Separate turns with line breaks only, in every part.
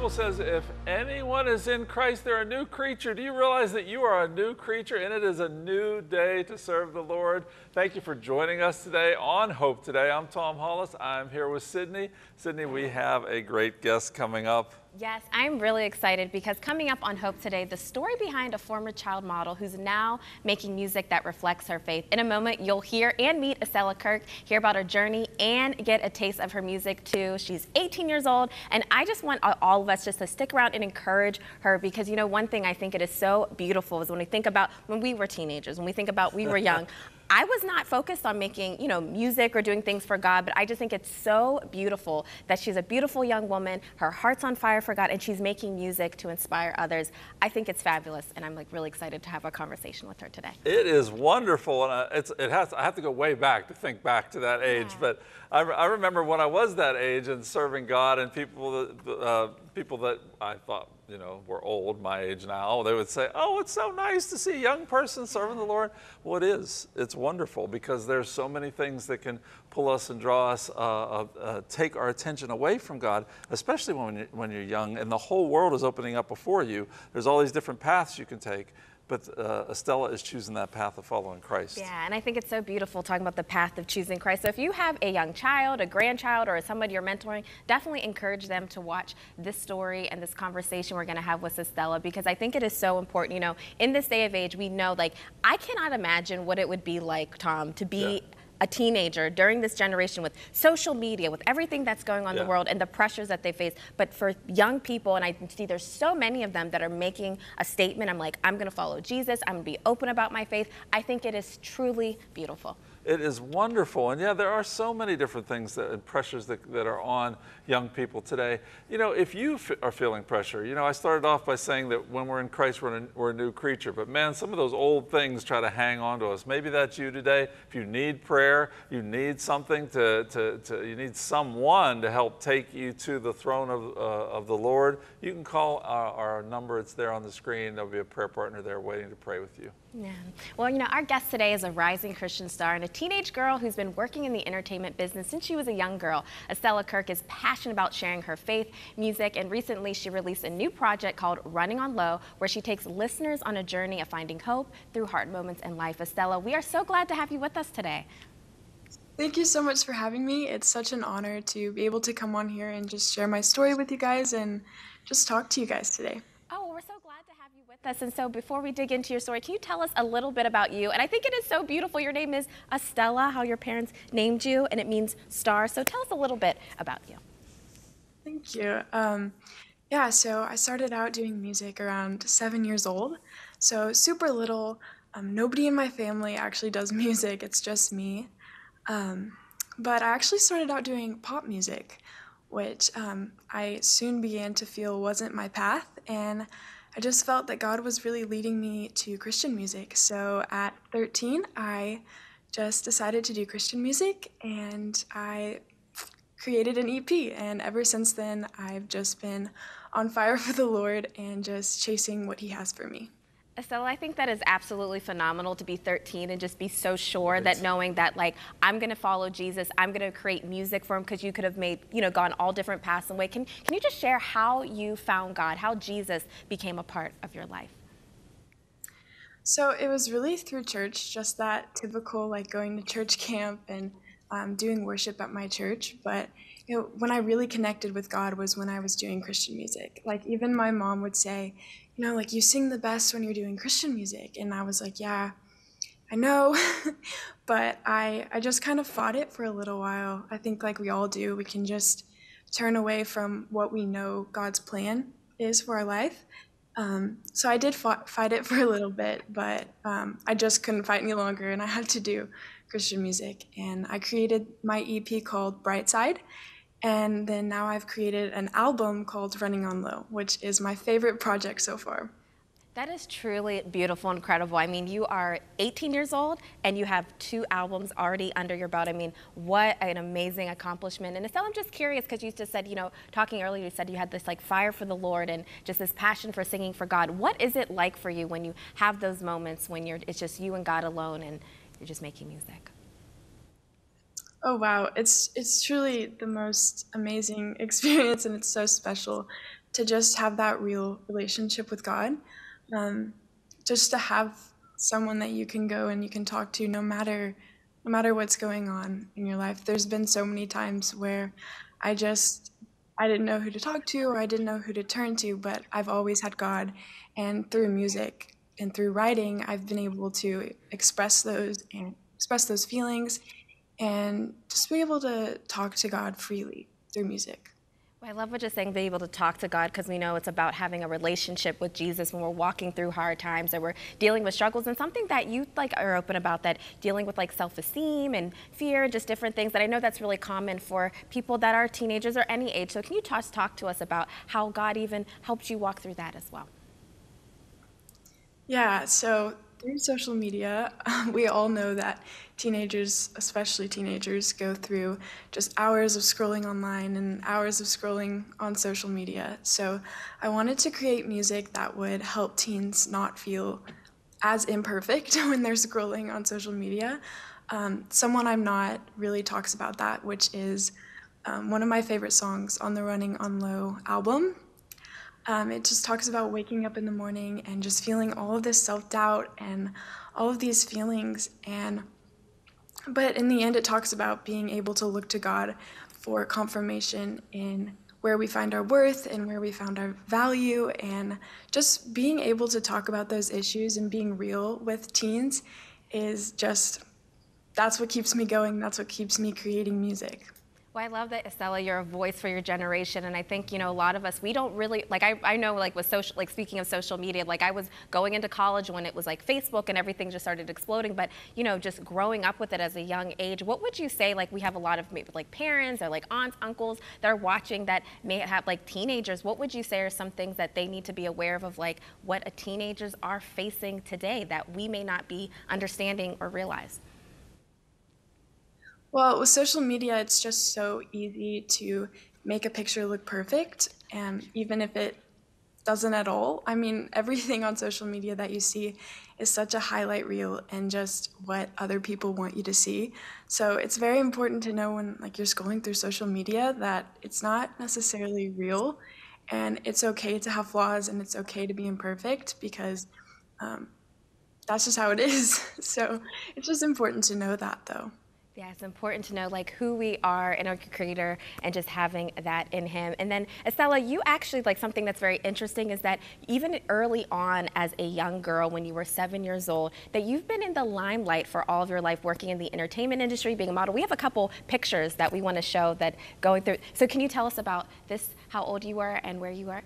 Bible says if anyone is in Christ, they're a new creature. Do you realize that you are a new creature and it is a new day to serve the Lord? Thank you for joining us today on Hope Today. I'm Tom Hollis. I'm here with Sydney. Sydney, we have a great guest coming up.
Yes, I'm really excited because coming up on Hope today, the story behind a former child model who's now making music that reflects her faith. In a moment, you'll hear and meet Estella Kirk, hear about her journey, and get a taste of her music too. She's 18 years old, and I just want all of us just to stick around and encourage her because, you know, one thing I think it is so beautiful is when we think about when we were teenagers, when we think about we were young. I was not focused on making, you know, music or doing things for God, but I just think it's so beautiful that she's a beautiful young woman, her heart's on fire for God, and she's making music to inspire others. I think it's fabulous, and I'm like really excited to have a conversation with her today.
It is wonderful, and it's, it has. I have to go way back to think back to that age, yeah. but I, I, remember when I was that age and serving God, and people, uh, people that I thought you know, were old, my age now, they would say, oh, it's so nice to see a young person serving the Lord. Well, it is. It's wonderful because there's so many things that can pull us and draw us, uh, uh, uh, take our attention away from God, especially when you're, when you're young and the whole world is opening up before you. There's all these different paths you can take but uh, Estella is choosing that path of following Christ.
Yeah, and I think it's so beautiful talking about the path of choosing Christ. So if you have a young child, a grandchild, or somebody you're mentoring, definitely encourage them to watch this story and this conversation we're going to have with Estella because I think it is so important. You know, in this day of age, we know like I cannot imagine what it would be like, Tom, to be. Yeah a teenager during this generation with social media, with everything that's going on yeah. in the world and the pressures that they face. But for young people, and I see there's so many of them that are making a statement, I'm like, I'm going to follow Jesus, I'm going to be open about my faith. I think it is truly beautiful.
It is wonderful. And yeah, there are so many different things that, and pressures that, that are on young people today. You know, if you are feeling pressure, you know, I started off by saying that when we're in Christ, we're a, we're a new creature. But man, some of those old things try to hang on to us. Maybe that's you today. If you need prayer, you need something to, to, to you need someone to help take you to the throne of, uh, of the Lord, you can call our, our number. It's there on the screen. There'll be a prayer partner there waiting to pray with you.
Yeah. Well, you know, our guest today is a rising Christian star and a teenage girl who's been working in the entertainment business since she was a young girl. Estella Kirk is passionate about sharing her faith, music, and recently she released a new project called Running on Low, where she takes listeners on a journey of finding hope through hard moments in life. Estella, we are so glad to have you with us today.
Thank you so much for having me. It's such an honor to be able to come on here and just share my story with you guys and just talk to you guys today
with us. And so before we dig into your story, can you tell us a little bit about you? And I think it is so beautiful. Your name is Estella, how your parents named you, and it means star. So tell us a little bit about you.
Thank you. Um, yeah, so I started out doing music around seven years old. So super little. Um, nobody in my family actually does music, it's just me. Um, but I actually started out doing pop music, which um, I soon began to feel wasn't my path. And I just felt that God was really leading me to Christian music. So at 13, I just decided to do Christian music and I created an EP. And ever since then, I've just been on fire for the Lord and just chasing what He has for me.
Estella, I think that is absolutely phenomenal to be 13 and just be so sure right. that knowing that like I'm going to follow Jesus, I'm going to create music for him because you could have made, you know, gone all different paths and way. Can can you just share how you found God, how Jesus became a part of your life?
So it was really through church, just that typical like going to church camp and um, doing worship at my church. But you know, when I really connected with God was when I was doing Christian music. Like even my mom would say, you know, like you sing the best when you're doing Christian music. And I was like, yeah, I know. but I, I just kind of fought it for a little while. I think, like we all do, we can just turn away from what we know God's plan is for our life. Um, so I did fought, fight it for a little bit, but um, I just couldn't fight any longer, and I had to do Christian music. And I created my EP called Brightside, and then now I've created an album called Running on Low, which is my favorite project so far.
That is truly beautiful, and incredible. I mean, you are 18 years old and you have two albums already under your belt. I mean, what an amazing accomplishment. And Estelle, I'm just curious because you just said, you know, talking earlier, you said you had this like fire for the Lord and just this passion for singing for God. What is it like for you when you have those moments when you're it's just you and God alone and you're just making music?
Oh wow, it's it's truly the most amazing experience and it's so special to just have that real relationship with God, um, just to have someone that you can go and you can talk to no matter no matter what's going on in your life. There's been so many times where I just I didn't know who to talk to or I didn't know who to turn to, but I've always had God. And through music and through writing, I've been able to express those and express those feelings and just be able to talk to God freely through music.
Well, I love what you're saying, be able to talk to God, because we know it's about having a relationship with Jesus when we're walking through hard times or we're dealing with struggles, and something that you like are open about that dealing with like self-esteem and fear, just different things that I know that's really common for people that are teenagers or any age. So can you just talk to us about how God even helped you walk through that as well?
Yeah, so through social media, we all know that teenagers, especially teenagers, go through just hours of scrolling online and hours of scrolling on social media. So I wanted to create music that would help teens not feel as imperfect when they're scrolling on social media. Um, Someone I'm Not really talks about that, which is um, one of my favorite songs on the Running on Low album. Um, it just talks about waking up in the morning and just feeling all of this self doubt and all of these feelings. And but in the end, it talks about being able to look to God for confirmation in where we find our worth and where we found our value, and just being able to talk about those issues and being real with teens is just that's what keeps me going. That's what keeps me creating music.
Well, I love that, Estella, you're a voice for your generation. And I think, you know, a lot of us, we don't really, like, I, I know, like, with social, like, speaking of social media, like, I was going into college when it was like Facebook and everything just started exploding. But, you know, just growing up with it as a young age, what would you say, like, we have a lot of maybe, like, parents or, like, aunts, uncles that are watching that may have, like, teenagers. What would you say are some things that they need to be aware of, of, like, what teenagers are facing today that we may not be understanding or realize?
Well, with social media, it's just so easy to make a picture look perfect, and even if it doesn't at all. I mean, everything on social media that you see is such a highlight reel and just what other people want you to see. So it's very important to know when like you're scrolling through social media that it's not necessarily real, and it's okay to have flaws and it's okay to be imperfect because um, that's just how it is. So it's just important to know that, though.
Yeah, it's important to know like who we are in our creator and just having that in him. And then Estella, you actually like something that's very interesting is that even early on as a young girl when you were seven years old, that you've been in the limelight for all of your life working in the entertainment industry, being a model. We have a couple pictures that we want to show that going through. So can you tell us about this, how old you were and where you were?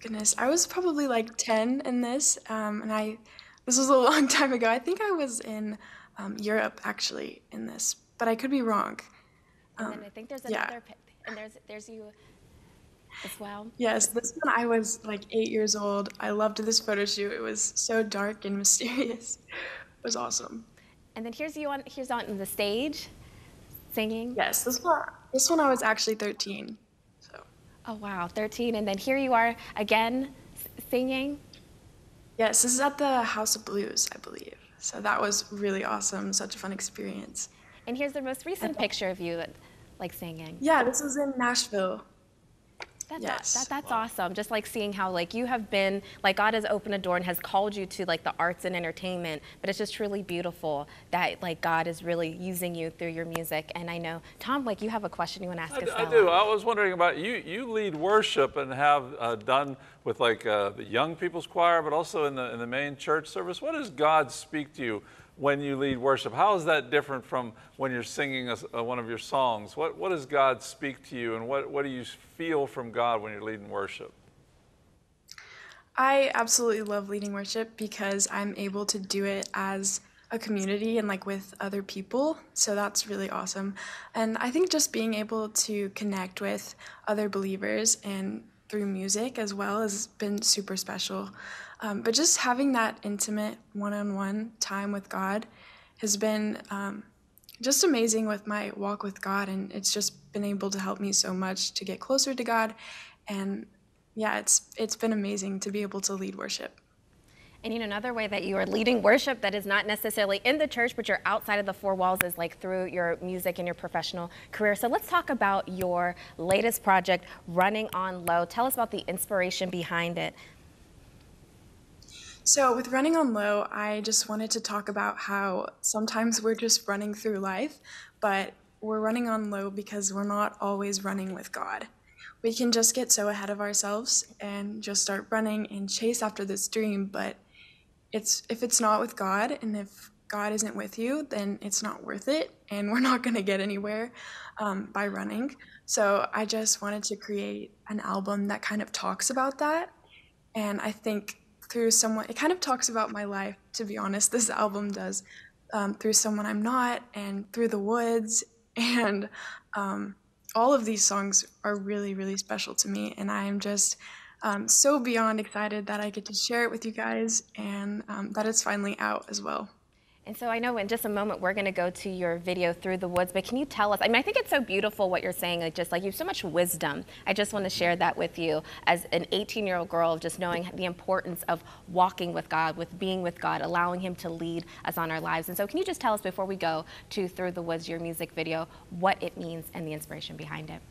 Goodness, I was probably like 10 in this, um, and I, this was a long time ago. I think I was in um, Europe actually in this, but I could be wrong.
Um, and I think there's another, yeah. and there's there's you as well.
Yes, this one I was like eight years old. I loved this photo shoot. It was so dark and mysterious. It was awesome.
And then here's you on here's on the stage, singing.
Yes, this one this one I was actually 13. So.
Oh wow, 13, and then here you are again, singing.
Yes, this is at the House of Blues, I believe. So that was really awesome, such a fun experience.
And here's the most recent picture of you, like singing.
Yeah, this was in Nashville.
That's, yes. that, that's wow. awesome. Just like seeing how like you have been, like God has opened a door and has called you to like the arts and entertainment. But it's just truly beautiful that like God is really using you through your music. And I know, Tom, like you have a question you want to ask us.
I do. I was wondering about you. You lead worship and have uh, done with like uh, the young people's choir, but also in the in the main church service. What does God speak to you when you lead worship? How is that different from when you're singing a, a, one of your songs? What, what does God speak to you, and what, what do you feel from God when you're leading worship?
I absolutely love leading worship because I'm able to do it as a community and like with other people. So that's really awesome. And I think just being able to connect with other believers and through music as well has been super special. Um, but just having that intimate one on one time with God has been um, just amazing with my walk with God. And it's just been able to help me so much to get closer to God. And yeah, it's, it's been amazing to be able to lead worship.
And know, another way that you are leading worship that is not necessarily in the church, but you're outside of the four walls is like through your music and your professional career. So let's talk about your latest project, Running on Low. Tell us about the inspiration behind it.
So, with Running on Low, I just wanted to talk about how sometimes we're just running through life, but we're running on low because we're not always running with God. We can just get so ahead of ourselves and just start running and chase after this dream, but it's if it's not with God and if God isn't with you, then it's not worth it, and we're not going to get anywhere um, by running. So I just wanted to create an album that kind of talks about that, and I think through someone, it kind of talks about my life. To be honest, this album does um, through someone I'm not, and through the woods, and um, all of these songs are really, really special to me, and I am just um, so beyond excited that I get to share it with you guys and um, that it's finally out as well.
And so I know in just a moment we're going to go to your video through the woods, but can you tell us? I mean, I think it's so beautiful what you're saying. Like just like you have so much wisdom. I just want to share that with you as an 18-year-old girl, just knowing the importance of walking with God, with being with God, allowing Him to lead us on our lives. And so, can you just tell us before we go to Through the Woods, your music video, what it means and the inspiration behind it?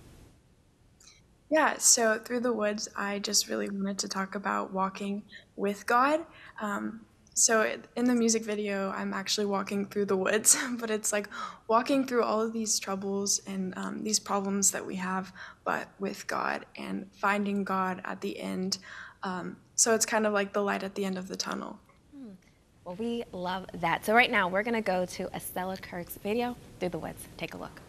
Yeah, so through the woods, I just really wanted to talk about walking with God. Um, so in the music video, I'm actually walking through the woods, but it's like walking through all of these troubles and um, these problems that we have, but with God and finding God at the end. Um, so it's kind of like the light at the end of the tunnel.
Hmm. Well, we love that. So right now, we're going to go to Estella Kirk's video, Through the Woods. Take a look.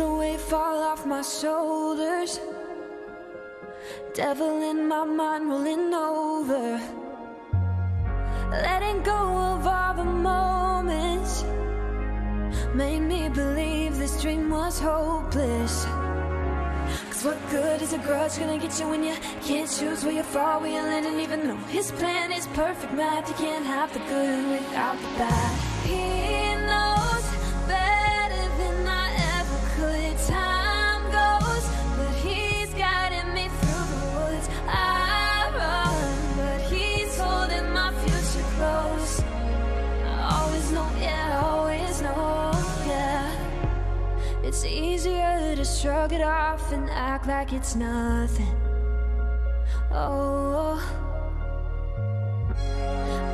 The weight fall off my shoulders. Devil in my mind rolling over. Letting go of all the moments Made me believe this dream was hopeless. Cause what good is a grudge gonna get you when you can't choose where you fall, where you land? And even though his plan is perfect math You can't have the good without the bad easier to shrug it off and act like it's nothing Oh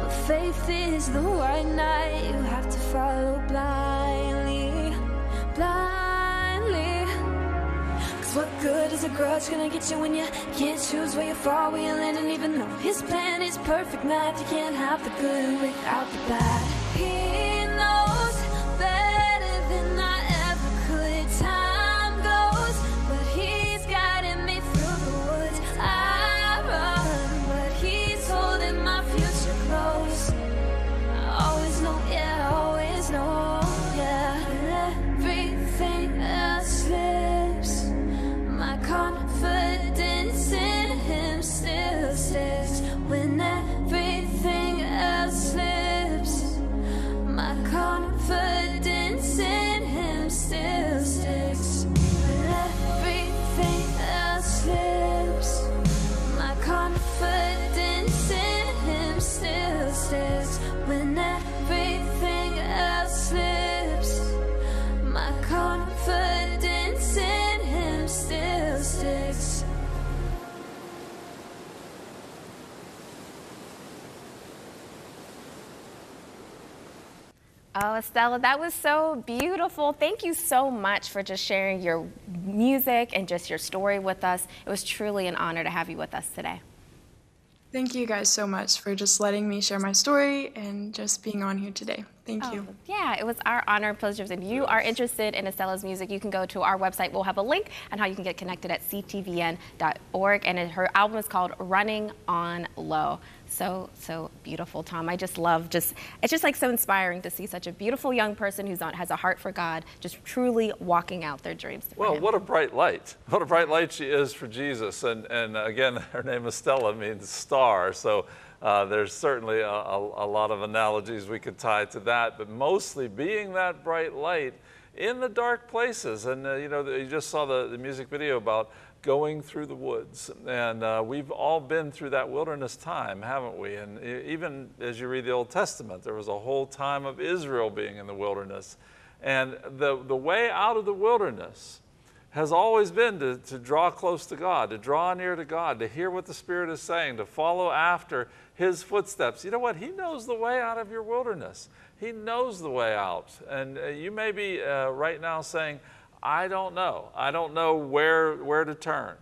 but faith is the white knight you have to follow blindly, blindly. Cause what good is a grudge gonna get you when you can't choose where you fall, where you land, and even though his plan is perfect math, you can't have the good without the bad.
Oh, Estella, that was so beautiful. Thank you so much for just sharing your music and just your story with us. It was truly an honor to have you with us today.
Thank you guys so much for just letting me share my story and just being on here today. Thank oh, you.
Oh, yeah, it was our honor and pleasure. If you are interested in Estella's music, you can go to our website. We'll have a link on how you can get connected at ctvn.org. And her album is called Running on Low. So, so beautiful, Tom. I just love just, it's just like so inspiring to see such a beautiful young person who's on, has a heart for God, just truly walking out their dreams.
Well,
him.
what a bright light. What a bright light she is for Jesus. And, and again, her name is Stella, means star. So uh, there's certainly a, a, a lot of analogies we could tie to that, but mostly being that bright light in the dark places. And, uh, you know, you just saw the, the music video about going through the woods. And uh, we've all been through that wilderness time, haven't we? And even as you read the Old Testament, there was a whole time of Israel being in the wilderness. And the, the way out of the wilderness has always been to, to draw close to God, to draw near to God, to hear what the Spirit is saying, to follow after His footsteps. You know what? He knows the way out of your wilderness. He knows the way out. And uh, you may be uh, right now saying, I don't know. I don't know where, where to turn.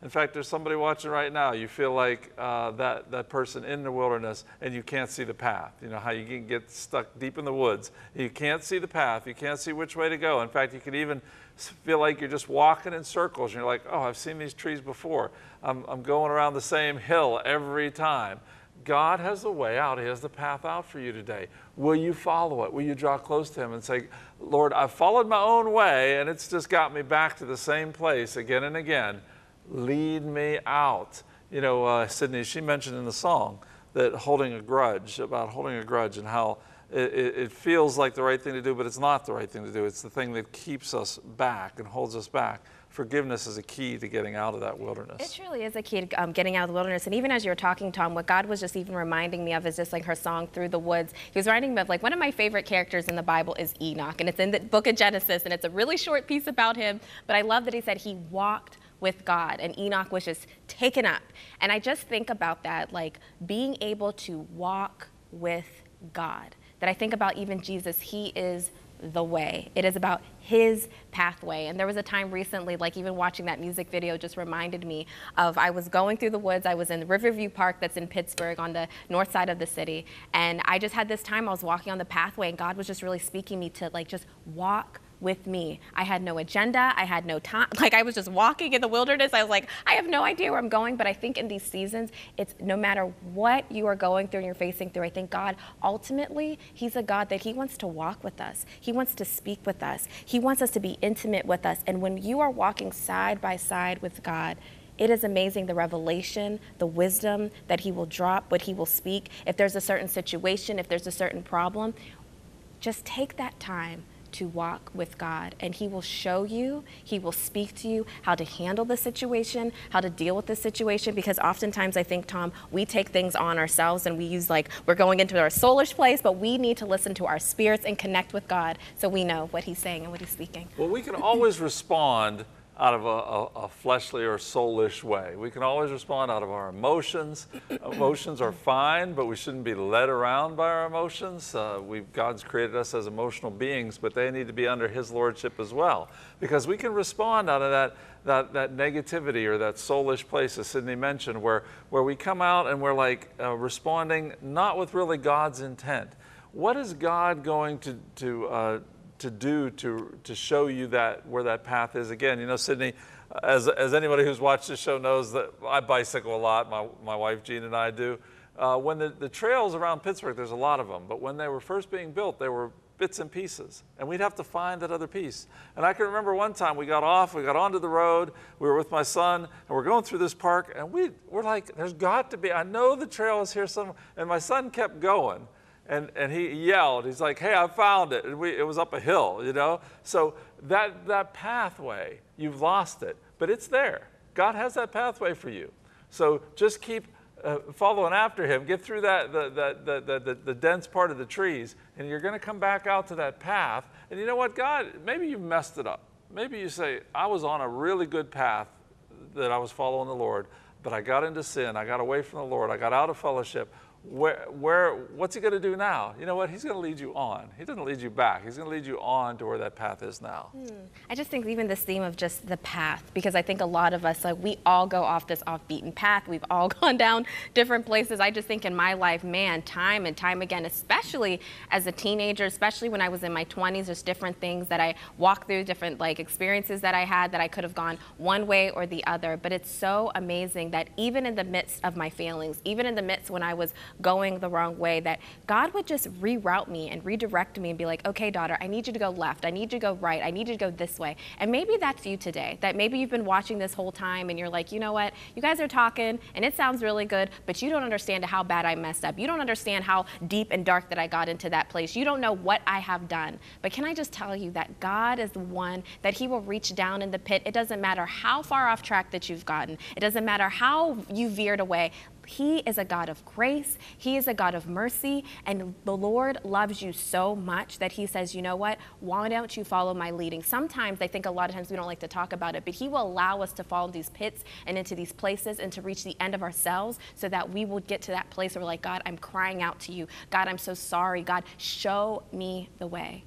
In fact, there's somebody watching right now. You feel like uh, that, that person in the wilderness and you can't see the path. You know how you can get stuck deep in the woods. You can't see the path. You can't see which way to go. In fact, you can even feel like you're just walking in circles. And you're like, oh, I've seen these trees before. I'm, I'm going around the same hill every time. God has the way out. He has the path out for you today. Will you follow it? Will you draw close to Him and say, Lord, I've followed my own way and it's just got me back to the same place again and again lead me out. You know, uh, Sydney, she mentioned in the song that holding a grudge, about holding a grudge and how it, it, it feels like the right thing to do, but it's not the right thing to do. It's the thing that keeps us back and holds us back. Forgiveness is a key to getting out of that wilderness.
It truly is a key to um, getting out of the wilderness. And even as you were talking, Tom, what God was just even reminding me of is just like her song Through the Woods. He was reminding me of like one of my favorite characters in the Bible is Enoch, and it's in the book of Genesis, and it's a really short piece about him. But I love that he said he walked with God, and Enoch was just taken up. And I just think about that, like being able to walk with God. That I think about even Jesus, he is the way. It is about his pathway. And there was a time recently, like even watching that music video just reminded me of I was going through the woods. I was in Riverview Park that's in Pittsburgh on the north side of the city. And I just had this time I was walking on the pathway and God was just really speaking me to like just walk with me. I had no agenda. I had no time. Like I was just walking in the wilderness. I was like, I have no idea where I'm going. But I think in these seasons, it's no matter what you are going through and you're facing through, I think God ultimately, He's a God that He wants to walk with us. He wants to speak with us. He wants us to be intimate with us. And when you are walking side by side with God, it is amazing the revelation, the wisdom that He will drop, what He will speak. If there's a certain situation, if there's a certain problem, just take that time to walk with God, and He will show you, He will speak to you how to handle the situation, how to deal with the situation. Because oftentimes, I think, Tom, we take things on ourselves and we use like we're going into our soulish place, but we need to listen to our spirits and connect with God so we know what He's saying and what He's speaking.
Well, we can always respond out of a, a, a fleshly or soulish way. We can always respond out of our emotions. emotions are fine, but we shouldn't be led around by our emotions. Uh, God's created us as emotional beings, but they need to be under His lordship as well. Because we can respond out of that, that, that negativity or that soulish place, as Sydney mentioned, where, where we come out and we're like uh, responding not with really God's intent. What is God going to, to uh, to do to, to show you that where that path is. Again, you know, Sydney, as, as anybody who's watched the show knows that I bicycle a lot, my, my wife Jean and I do. Uh, when the, the trails around Pittsburgh, there's a lot of them, but when they were first being built, they were bits and pieces, and we'd have to find that other piece. And I can remember one time we got off, we got onto the road, we were with my son, and we're going through this park, and we, we're like, there's got to be, I know the trail is here somewhere, and my son kept going. And, and he yelled, he's like, hey, I found it. And we, it was up a hill, you know? So that, that pathway, you've lost it, but it's there. God has that pathway for you. So just keep uh, following after him. Get through that, the, the, the, the, the dense part of the trees, and you're going to come back out to that path. And you know what, God, maybe you messed it up. Maybe you say, I was on a really good path that I was following the Lord, but I got into sin. I got away from the Lord. I got out of fellowship where, where, what's he going to do now? You know what? He's going to lead you on. He doesn't lead you back. He's going to lead you on to where that path is now. Hmm.
I just think even this theme of just the path, because I think a lot of us, like we all go off this off beaten path. We've all gone down different places. I just think in my life, man, time and time again, especially as a teenager, especially when I was in my 20s, there's different things that I walked through, different like experiences that I had that I could have gone one way or the other. But it's so amazing that even in the midst of my feelings, even in the midst when I was going the wrong way, that God would just reroute me and redirect me and be like, okay, daughter, I need you to go left. I need you to go right. I need you to go this way. And maybe that's you today, that maybe you've been watching this whole time and you're like, you know what? You guys are talking and it sounds really good, but you don't understand how bad I messed up. You don't understand how deep and dark that I got into that place. You don't know what I have done. But can I just tell you that God is the one that He will reach down in the pit? It doesn't matter how far off track that you've gotten, it doesn't matter how you veered away. He is a God of grace. He is a God of mercy. And the Lord loves you so much that He says, you know what? Why don't you follow my leading? Sometimes I think a lot of times we don't like to talk about it, but He will allow us to fall in these pits and into these places and to reach the end of ourselves so that we will get to that place where we're like, God, I'm crying out to you. God, I'm so sorry. God, show me the way.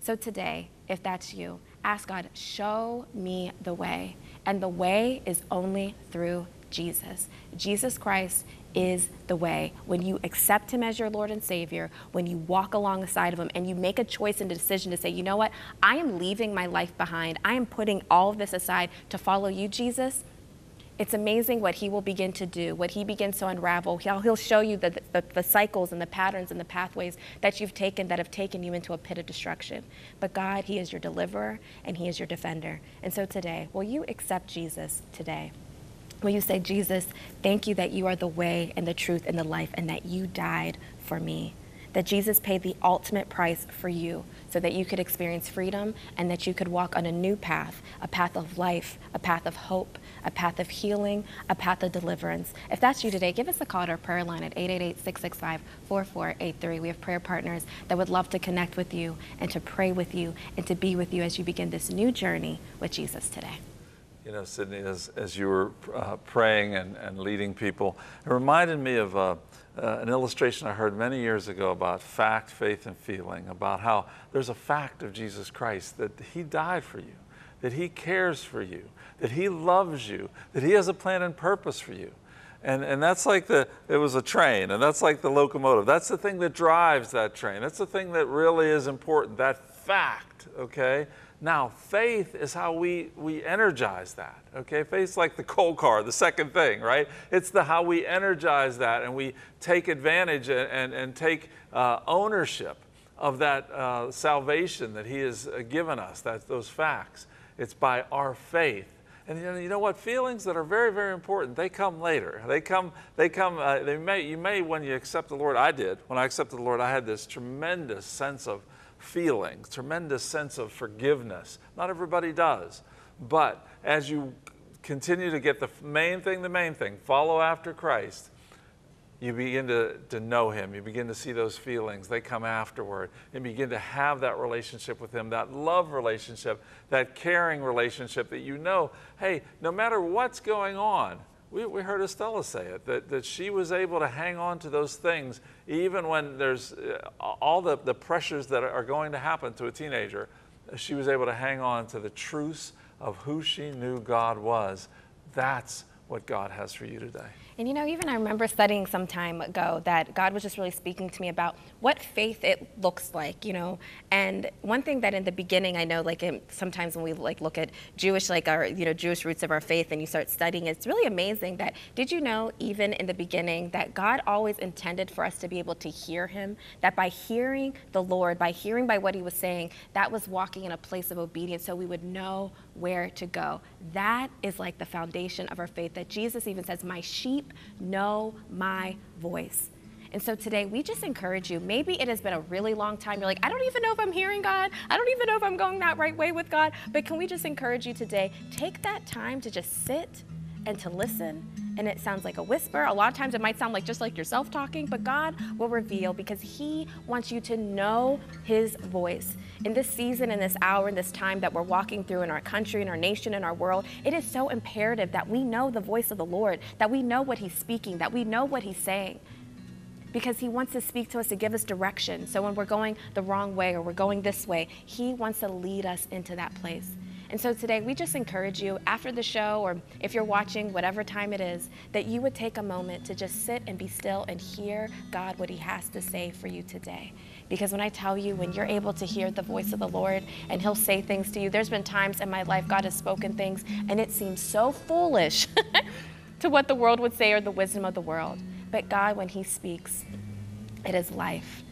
So today, if that's you, ask God, show me the way. And the way is only through Jesus. Jesus Christ is the way. When you accept Him as your Lord and Savior, when you walk alongside of Him and you make a choice and a decision to say, you know what, I am leaving my life behind, I am putting all of this aside to follow you, Jesus. It's amazing what he will begin to do, what he begins to unravel. He'll, he'll show you the, the, the cycles and the patterns and the pathways that you've taken that have taken you into a pit of destruction. But God, he is your deliverer and he is your defender. And so today, will you accept Jesus today? Will you say, Jesus, thank you that you are the way and the truth and the life and that you died for me? That Jesus paid the ultimate price for you so that you could experience freedom and that you could walk on a new path, a path of life, a path of hope, a path of healing, a path of deliverance. If that's you today, give us a call to our prayer line at 888-665-4483. We have prayer partners that would love to connect with you and to pray with you and to be with you as you begin this new journey with Jesus today.
You know, Sydney, as, as you were uh, praying and, and leading people, it reminded me of uh, uh, an illustration I heard many years ago about fact, faith, and feeling, about how there's a fact of Jesus Christ that He died for you, that He cares for you, that He loves you, that He has a plan and purpose for you. And, and that's like the, it was a train, and that's like the locomotive. That's the thing that drives that train. That's the thing that really is important, that fact, okay? Now, faith is how we, we energize that. Okay, faith's like the coal car, the second thing, right? It's the how we energize that and we take advantage and, and, and take uh, ownership of that uh, salvation that He has given us, that, those facts. It's by our faith. And you know, you know what? Feelings that are very, very important, they come later. They come, they come, uh, they may, you may, when you accept the Lord, I did. When I accepted the Lord, I had this tremendous sense of feeling, tremendous sense of forgiveness. Not everybody does. But as you continue to get the main thing, the main thing, follow after Christ, you begin to, to know Him. You begin to see those feelings. They come afterward. And begin to have that relationship with Him, that love relationship, that caring relationship that you know, hey, no matter what's going on, we, we heard Estella say it, that, that she was able to hang on to those things even when there's uh, all the, the pressures that are going to happen to a teenager. She was able to hang on to the truths of who she knew God was. That's what God has for you today.
And you know, even I remember studying some time ago that God was just really speaking to me about what faith it looks like, you know. And one thing that in the beginning I know, like um, sometimes when we like look at Jewish, like our you know Jewish roots of our faith, and you start studying, it's really amazing that did you know even in the beginning that God always intended for us to be able to hear Him, that by hearing the Lord, by hearing by what He was saying, that was walking in a place of obedience, so we would know where to go. That is like the foundation of our faith. That Jesus even says, "My sheep." Sheep know my voice. And so today, we just encourage you. Maybe it has been a really long time. You're like, I don't even know if I'm hearing God. I don't even know if I'm going that right way with God. But can we just encourage you today? Take that time to just sit and to listen and it sounds like a whisper. A lot of times it might sound like just like yourself talking, but God will reveal because He wants you to know His voice. In this season, in this hour, in this time that we're walking through in our country, in our nation, in our world, it is so imperative that we know the voice of the Lord, that we know what He's speaking, that we know what He's saying. because He wants to speak to us to give us direction. So when we're going the wrong way or we're going this way, He wants to lead us into that place. And so today, we just encourage you after the show, or if you're watching, whatever time it is, that you would take a moment to just sit and be still and hear God what He has to say for you today. Because when I tell you, when you're able to hear the voice of the Lord and He'll say things to you, there's been times in my life God has spoken things and it seems so foolish to what the world would say or the wisdom of the world. But God, when He speaks, it is life.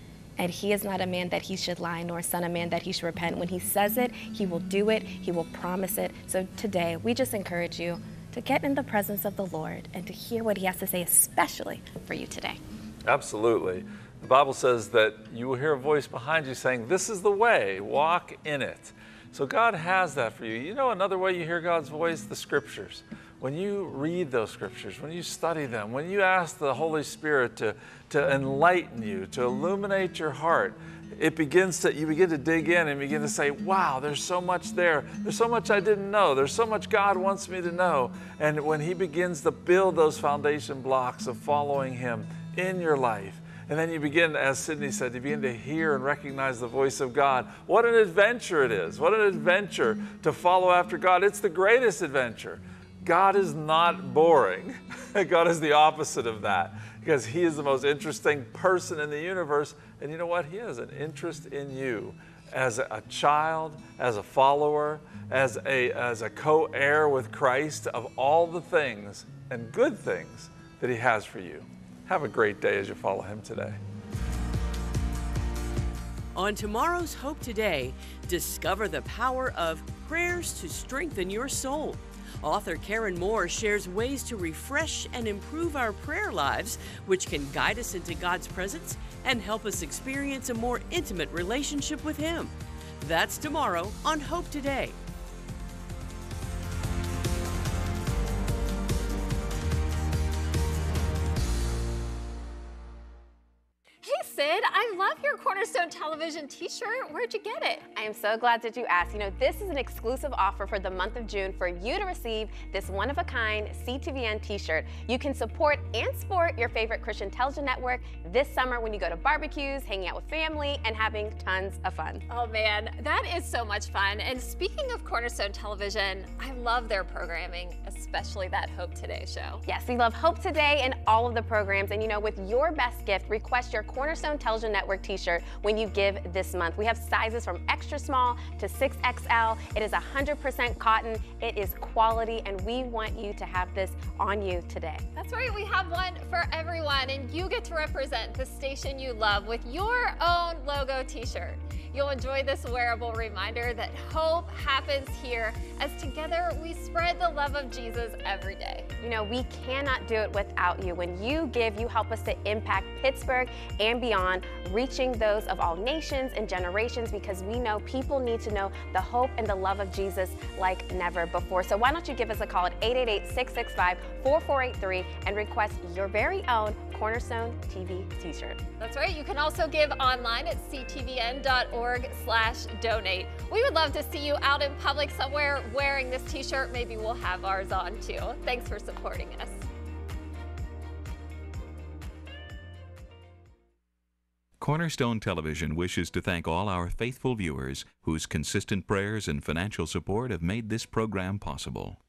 And he is not a man that he should lie, nor a son of man that he should repent. When he says it, he will do it, he will promise it. So today, we just encourage you to get in the presence of the Lord and to hear what he has to say, especially for you today.
Absolutely. The Bible says that you will hear a voice behind you saying, This is the way, walk in it. So God has that for you. You know, another way you hear God's voice? The scriptures. When you read those scriptures, when you study them, when you ask the Holy Spirit to, to enlighten you, to illuminate your heart, it begins to you begin to dig in and begin to say wow there's so much there there's so much i didn't know there's so much god wants me to know and when he begins to build those foundation blocks of following him in your life and then you begin, as Sydney said, you begin to hear and recognize the voice of God. What an adventure it is. What an adventure to follow after God. It's the greatest adventure. God is not boring. God is the opposite of that because He is the most interesting person in the universe. And you know what? He has an interest in you as a child, as a follower, as a, as a co heir with Christ of all the things and good things that He has for you. Have a great day as you follow Him today.
On tomorrow's Hope Today, discover the power of prayers to strengthen your soul. Author Karen Moore shares ways to refresh and improve our prayer lives, which can guide us into God's presence and help us experience a more intimate relationship with Him. That's tomorrow on Hope Today.
Sid, I love your Cornerstone Television t shirt. Where'd you get it?
I am so glad that you asked. You know, this is an exclusive offer for the month of June for you to receive this one of a kind CTVN t shirt. You can support and sport your favorite Christian television network this summer when you go to barbecues, hanging out with family, and having tons of fun.
Oh man, that is so much fun. And speaking of Cornerstone Television, I love their programming, especially that Hope Today show.
Yes, we love Hope Today and all of the programs. And you know, with your best gift, request your Cornerstone Television Network t shirt when you give this month. We have sizes from extra small to 6XL. It is 100% cotton, it is quality, and we want you to have this on you today.
That's right, we have one for everyone, and you get to represent the station you love with your own logo t shirt. You'll enjoy this wearable reminder that hope happens here as together we spread the love of Jesus every day.
You know, we cannot do it without you. When you give, you help us to impact Pittsburgh and beyond, reaching those of all nations and generations because we know people need to know the hope and the love of Jesus like never before. So why don't you give us a call at 888-665-4483 and request your very own Cornerstone TV t-shirt.
That's right. You can also give online at ctvn.org slash donate. We would love to see you out in public somewhere wearing this t-shirt. Maybe we'll have ours on too. Thanks for supporting us.
Cornerstone Television wishes to thank all our faithful viewers whose consistent prayers and financial support have made this program possible.